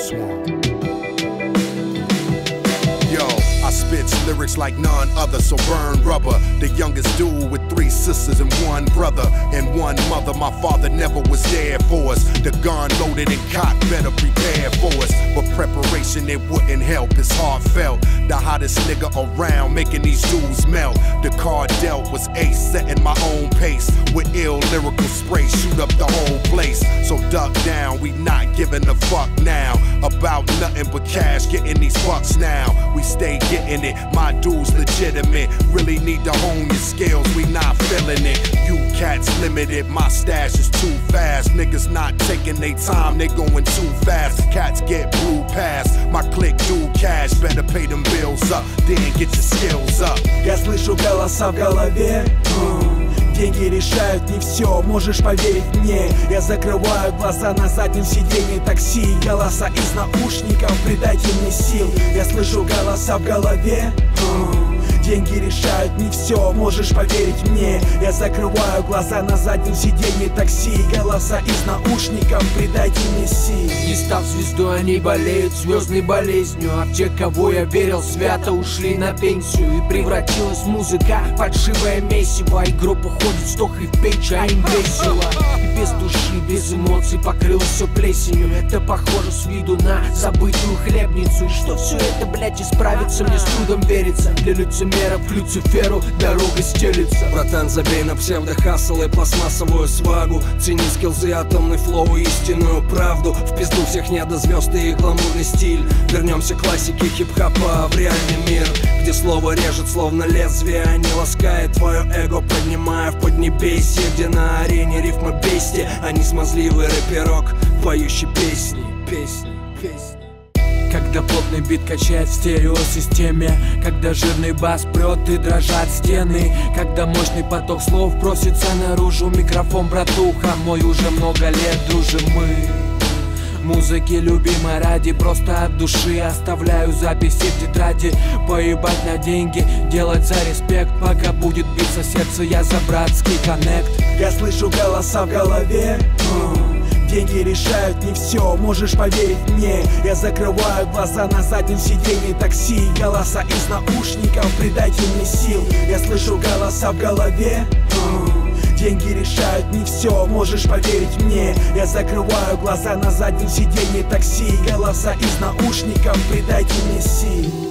Yo, I spit lyrics like none other, so burn rubber. The youngest dude with three sisters and one brother and one mother. My father never was there for us. The gun loaded and cocked, better prepare for us. But preparation, it wouldn't help. It's heartfelt. The hottest nigga around, making these dudes melt. The car dealt was ace, setting my own pace. With ill lyrical spray, shoot up the whole place. So duck down, we not giving a fuck now About nothing but cash, getting these bucks now. We stay getting it, my dudes legitimate. Really need to hone your skills, we not feeling it. You cats limited, my stash is too fast. Niggas not taking their time, they going too fast. Cats get blue pass, my click do cash. Better pay them bills up, then get your skills up. Я слышу голоса в голове М, Деньги решают не все, можешь поверить мне. Я закрываю глаза на заднем сиденье такси. Голоса из наушников, придайте мне сил. Я слышу голоса в голове Деньги решают не все, можешь поверить мне? Я закрываю глаза на заднем сиденье такси. Голоса из наушников, придайте мне сил Не став звездой, они болеют звездной болезнью. А в тех, кого я верил, свято ушли на пенсию. И превратилась музыка в фальшивое месиво. И группа ходит с Тохой в печь, а им весело И без души, без эмоций покрылось все плесенью. Это похоже с виду на забытую хлебницу. И что все это, блядь, исправится, мне с трудом верится. Для лицемеров Люциферу дорога стелится. Братан, забей на псевдохасл и пластмассовую свагу. Цени скилзы, атомный флоу и истинную правду. В пизду всех недозвезд и гламурный стиль. Вернемся к классике хип-хопа в реальный мир Где слово режет словно лезвие, а не ласкает твое эго Поднимая в поднебесье, где на арене рифмы бести А не смазливый рэперок, поющий песни, песни, песни. Когда плотный бит качает в стереосистеме Когда жирный бас прет и дрожат стены Когда мощный поток слов просится наружу Микрофон, братуха, мой уже много лет дружим мы. Музыки любимой ради Просто от души оставляю записи в тетради. Поебать на деньги, делать за респект Пока будет биться сердце, я за братский коннект Я слышу голоса в голове. Деньги решают не все, можешь поверить мне. Я закрываю глаза на заднем сиденье такси. Голоса из наушников, придайте мне сил. Я слышу голоса в голове. Деньги решают не все, можешь поверить мне. Я закрываю глаза на заднем сиденье такси. Голоса из наушников, придайте мне сил